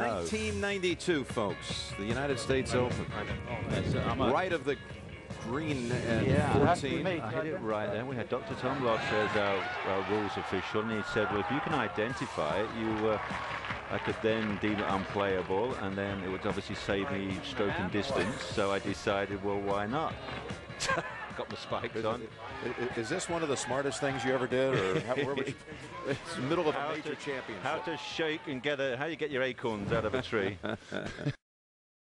know. 1992, folks, the United States Open. That's, uh, I'm a- Right of the green and Yeah, to be 14. me. I hit it right then. We had Dr. Tom Lodge as our, our rules official, and he said, well, if you can identify it, you, uh, I could then deem it unplayable, and then it would obviously save me stroke and distance. So I decided, well, why not? Got my spikes on. I- i- Is this one of the smartest things you ever did, or how, where you, it's the middle of a How major to- championship? How to shake and get a, how you get your acorns out of a tree.